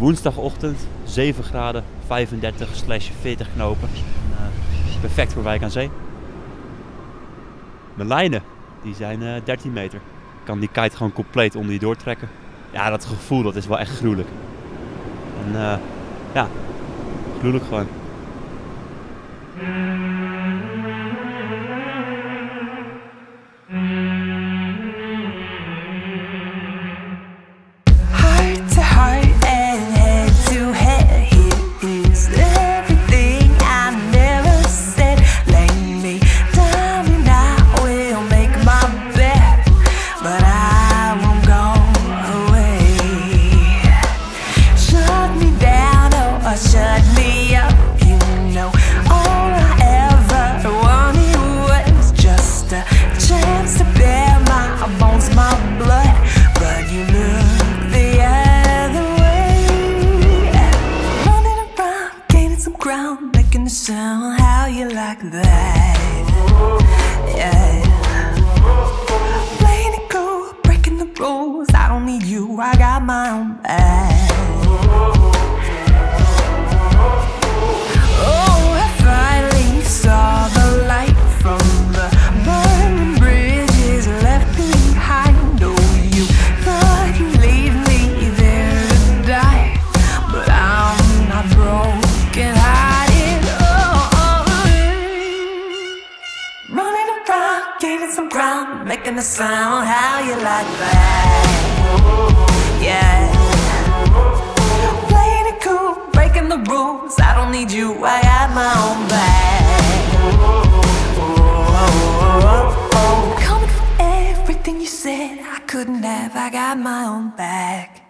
Woensdagochtend 7 graden, 35 slash 40 knopen. Uh, perfect voor Wijk aan Zee. Mijn lijnen, die zijn uh, eh, 13 meter. Ik kan die kite gewoon compleet onder je doortrekken. Ja, dat gevoel, dat is wel echt gruwelijk. En uh, ja, gruwelijk gewoon. never shut me up, you know All I ever wanted was just a chance to my bones, my blood But you look the other way Running around, gaining some ground Making a sound, how you like that? Yeah Playing it cool, breaking the rules I don't need you, I got my own back. gaining some ground, making a sound. How you like that? Yeah. Playing it cool, breaking the rules. I don't need you, I got my own bag. Coming for everything you said, I couldn't have. I got my own back.